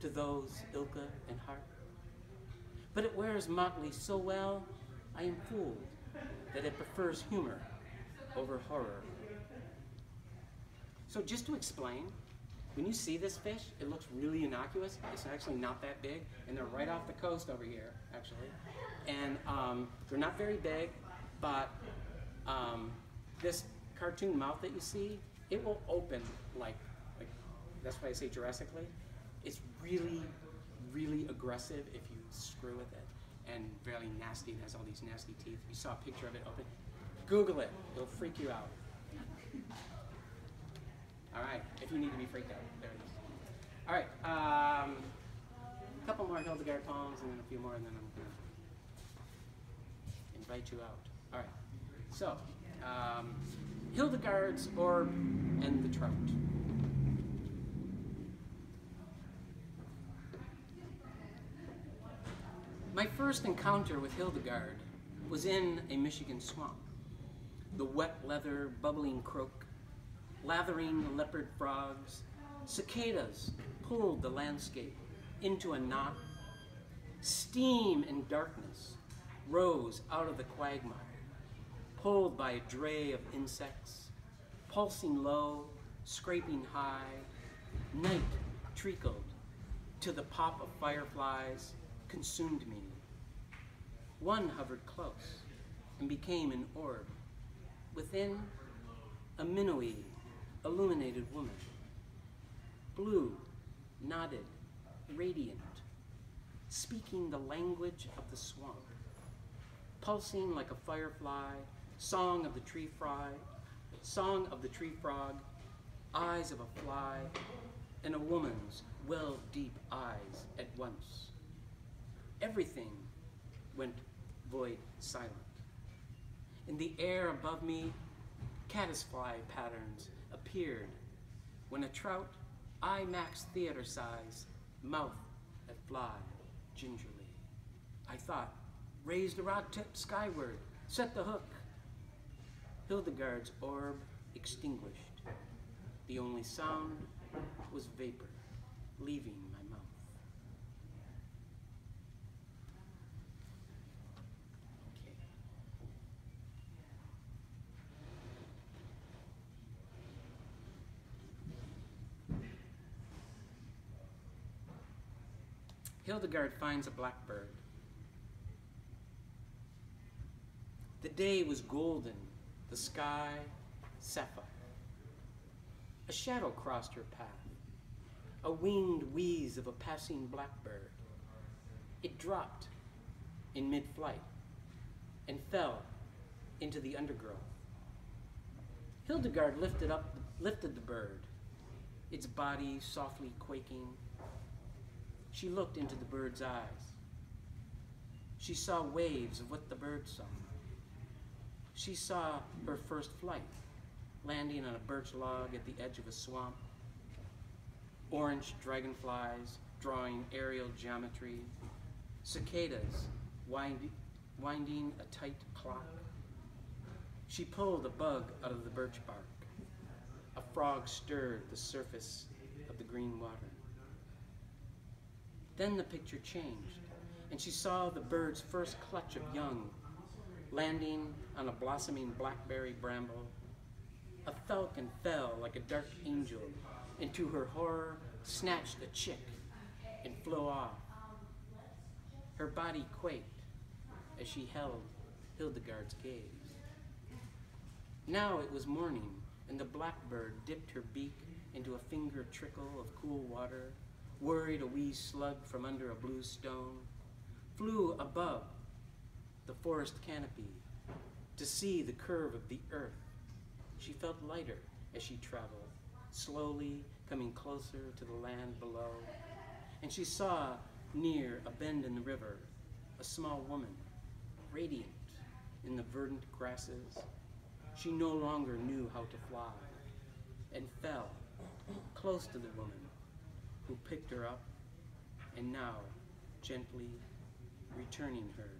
to those Ilka and heart. But it wears motley so well, I am fooled that it prefers humor over horror. So just to explain, when you see this fish, it looks really innocuous. It's actually not that big, and they're right off the coast over here, actually. And um, they're not very big, but um, this cartoon mouth that you see, it will open like, like that's why I say Jurassically. It's really, really aggressive if you screw with it, and very nasty. It has all these nasty teeth. You saw a picture of it open. Google it. It'll freak you out. All right, if you need to be freaked out, there it is. All right, um, a couple more Hildegard poems and then a few more, and then I'm gonna invite you out. All right, so um, Hildegard's Orb and the Trout. My first encounter with Hildegard was in a Michigan swamp. The wet leather, bubbling croak, lathering leopard frogs, cicadas pulled the landscape into a knot. Steam and darkness rose out of the quagmire, pulled by a dray of insects, pulsing low, scraping high. Night trickled till the pop of fireflies consumed me. One hovered close and became an orb. Within, a minnowy, illuminated woman. Blue, nodded, radiant, speaking the language of the swamp. Pulsing like a firefly, song of the tree frog, song of the tree frog, eyes of a fly, and a woman's well deep eyes at once. Everything went void silent. In the air above me, caddisfly patterns appeared when a trout, IMAX theater size, mouth that fly gingerly. I thought, raise the rod tip skyward, set the hook. Hildegard's orb extinguished. The only sound was vapor leaving my mouth. Okay. Hildegard finds a blackbird. The day was golden, the sky sapphire. A shadow crossed her path, a winged wheeze of a passing blackbird. It dropped in mid flight and fell into the undergrowth. Hildegard lifted up, lifted the bird, its body softly quaking. She looked into the bird's eyes. She saw waves of what the bird saw. She saw her first flight, landing on a birch log at the edge of a swamp. Orange dragonflies drawing aerial geometry, cicadas winding, winding a tight clock. She pulled a bug out of the birch bark. A frog stirred the surface of the green water. Then the picture changed, and she saw the bird's first clutch of young, landing on a blossoming blackberry bramble. A falcon fell like a dark angel, and to her horror, snatched a chick and flew off. Her body quaked as she held Hildegard's gaze. Now it was morning, and the blackbird dipped her beak into a finger trickle of cool water, worried a wee slug from under a blue stone, flew above the forest canopy to see the curve of the earth. She felt lighter as she traveled, slowly coming closer to the land below. And she saw near a bend in the river a small woman, radiant in the verdant grasses. She no longer knew how to fly and fell close to the woman who picked her up and now gently returning her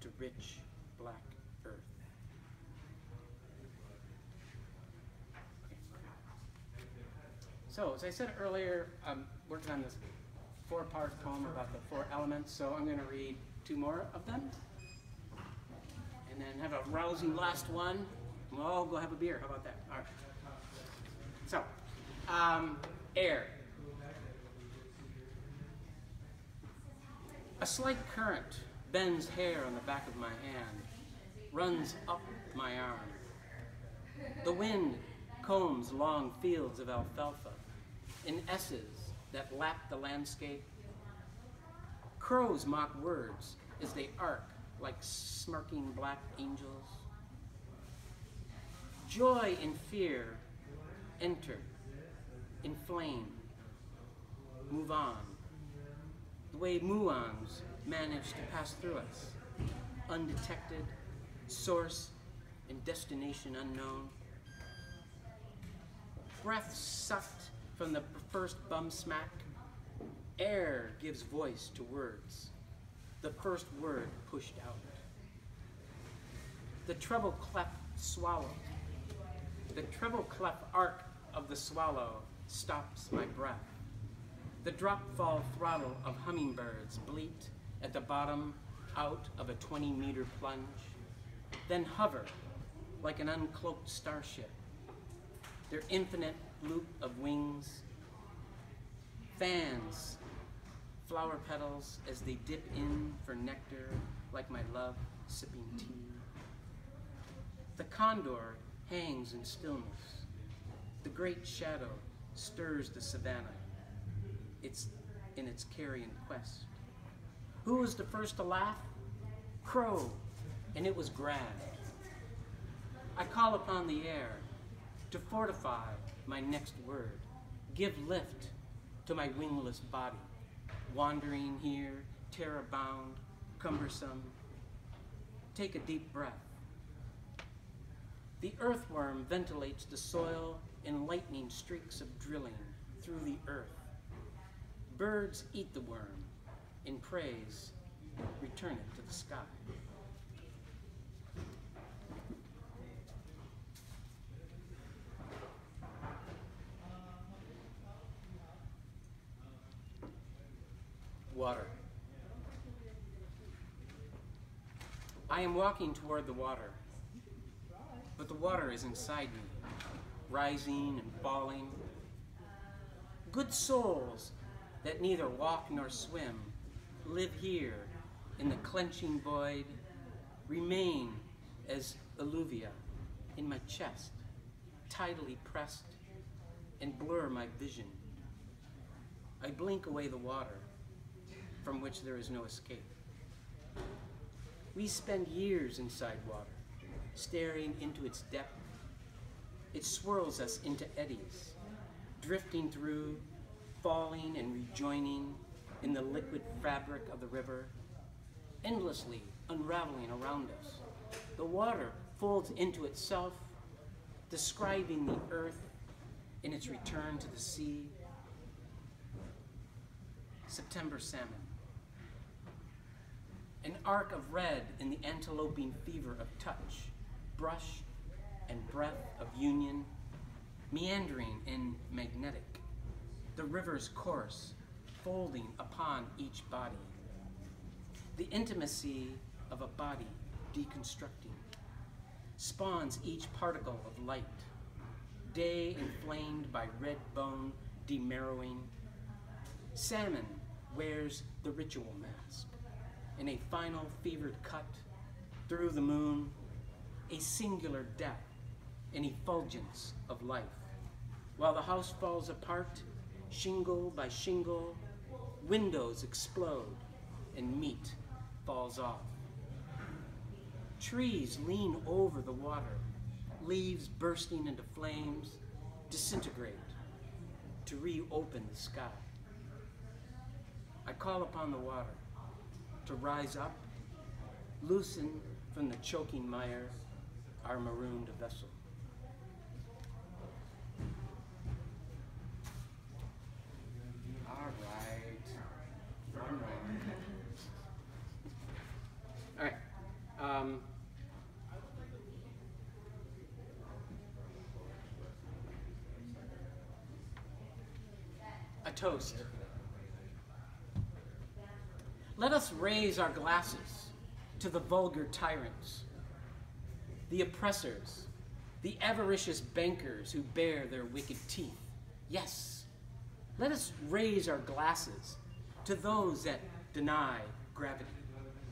to rich black earth. So, as I said earlier, I'm working on this four-part poem about the four elements, so I'm going to read two more of them. And then have a rousing last one. We'll all go have a beer. How about that? All right. So, um, air. A slight current bends hair on the back of my hand, runs up my arm. The wind combs long fields of alfalfa in S's that lap the landscape. Crows mock words as they arc like smirking black angels. Joy and fear enter, inflame, move on. The way muons manage to pass through us, undetected, source and destination unknown. Breath sucked from the first bum smack, air gives voice to words, the first word pushed out. The treble clef swallow, the treble clef arc of the swallow stops my breath. The drop fall throttle of hummingbirds bleat at the bottom out of a 20 meter plunge, then hover like an uncloaked starship, their infinite loop of wings, fans, flower petals as they dip in for nectar like my love sipping tea. The condor hangs in stillness. The great shadow stirs the savannah. It's in its carrion quest. Who was the first to laugh? Crow, and it was grand. I call upon the air to fortify my next word, give lift to my wingless body, wandering here, terror bound, cumbersome. Take a deep breath. The earthworm ventilates the soil in lightning streaks of drilling through the earth. Birds eat the worm, in praise, return it to the sky. Water. I am walking toward the water, but the water is inside me, rising and falling. Good souls that neither walk nor swim live here in the clenching void, remain as alluvia in my chest, tidally pressed, and blur my vision. I blink away the water from which there is no escape. We spend years inside water, staring into its depth, It swirls us into eddies, drifting through, falling and rejoining in the liquid fabric of the river, endlessly unraveling around us. The water folds into itself, describing the earth in its return to the sea. September salmon. An arc of red in the anteloping fever of touch, brush, and breath of union, meandering and magnetic. The river's course folding upon each body. The intimacy of a body deconstructing spawns each particle of light, day inflamed by red bone demarrowing. Salmon wears the ritual mask in a final fevered cut through the moon, a singular death, an effulgence of life. While the house falls apart, shingle by shingle, windows explode and meat falls off. Trees lean over the water, leaves bursting into flames, disintegrate to reopen the sky. I call upon the water to rise up, loosen from the choking mire our marooned vessel. All right. All right. All right. Um, a toast. Let us raise our glasses to the vulgar tyrants, the oppressors, the avaricious bankers who bear their wicked teeth. Yes, let us raise our glasses to those that deny gravity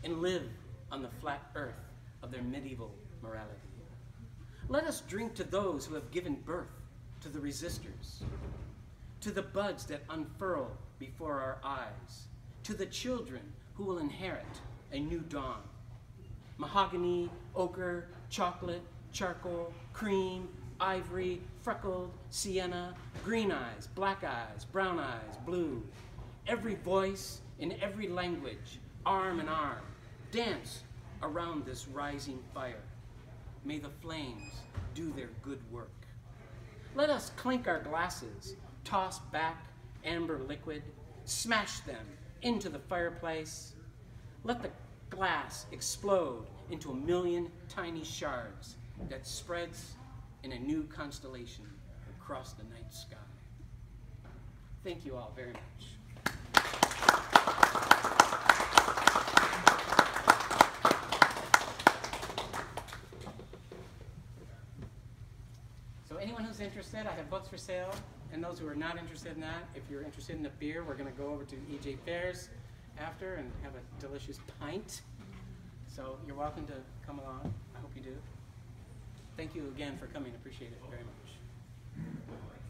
and live on the flat earth of their medieval morality. Let us drink to those who have given birth to the resistors, to the buds that unfurl before our eyes, to the children who will inherit a new dawn. Mahogany, ochre, chocolate, charcoal, cream, ivory, freckled, sienna, green eyes, black eyes, brown eyes, blue. Every voice in every language, arm in arm, dance around this rising fire. May the flames do their good work. Let us clink our glasses, toss back amber liquid, smash them into the fireplace. Let the glass explode into a million tiny shards that spreads in a new constellation across the night sky. Thank you all very much. So anyone who's interested, I have books for sale. And those who are not interested in that, if you're interested in a beer, we're going to go over to EJ Phair's after and have a delicious pint. So you're welcome to come along. I hope you do. Thank you again for coming. Appreciate it very much.